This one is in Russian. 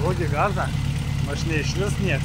Вроде газа, мощнее шлёз нет.